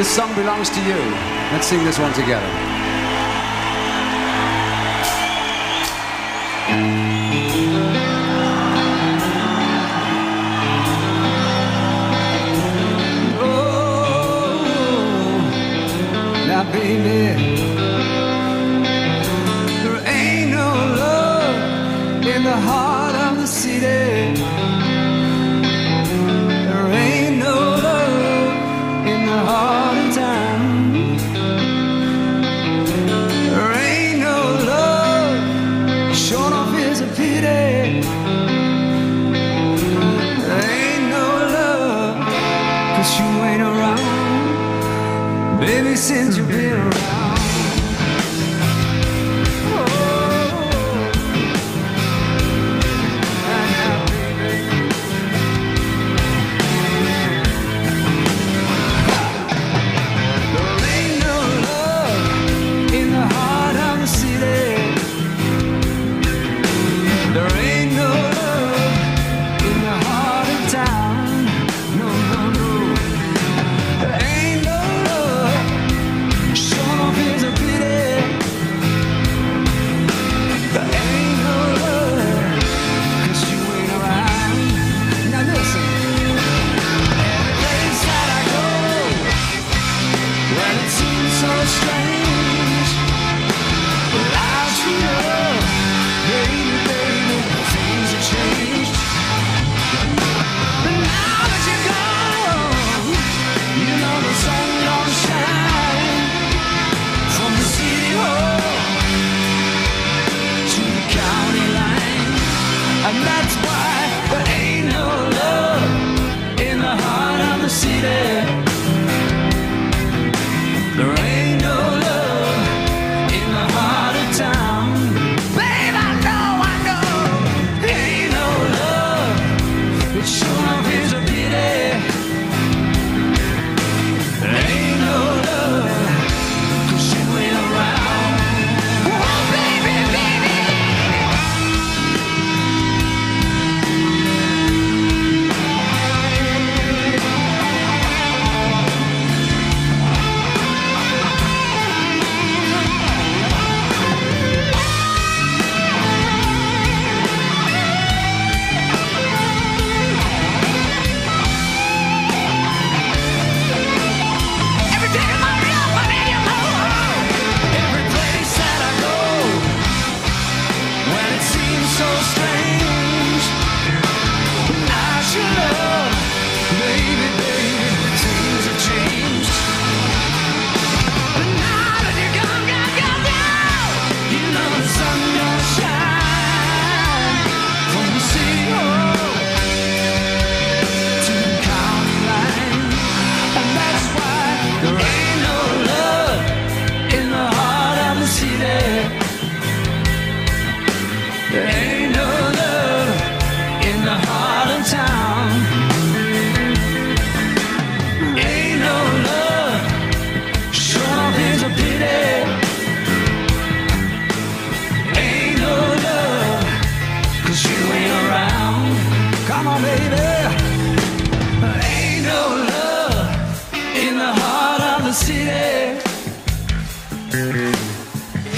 This song belongs to you. Let's sing this one together. Oh, now baby. The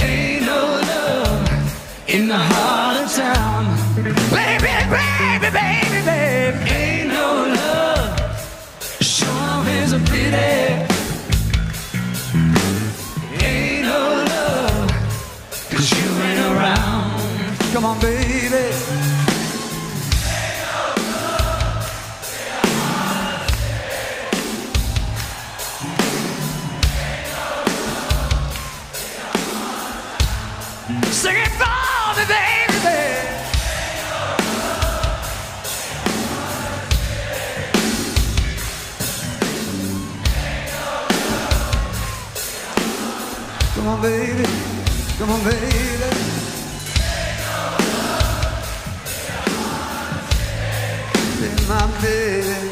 Ain't no love in the heart of town. Baby, baby, baby, baby. Ain't no love. Sure is a pity. Ain't no love. You ain't around. Come on, baby. Sing it for me, baby. Come on, baby. Come on, baby. In my bed.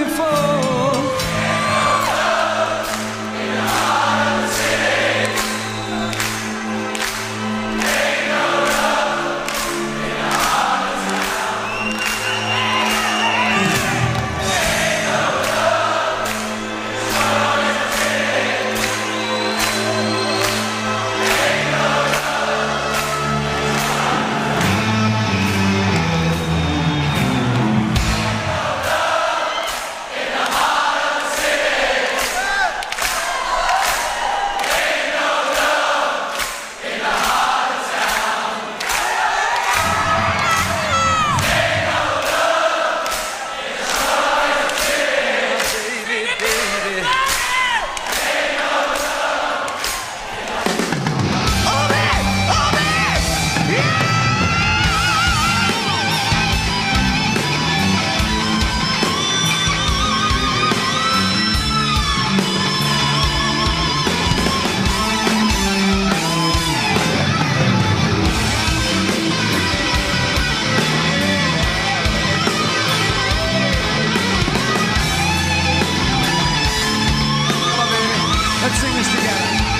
Let's sing this together.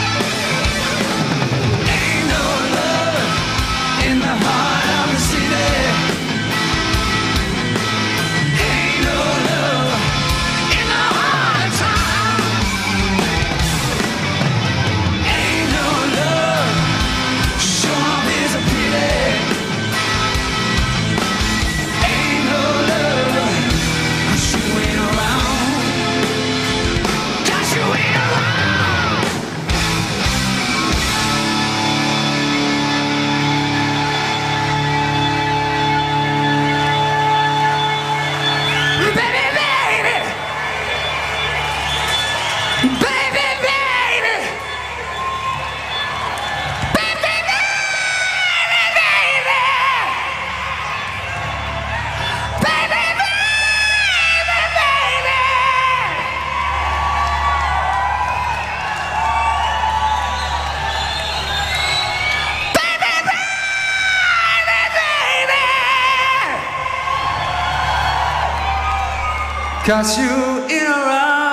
Cause you in a around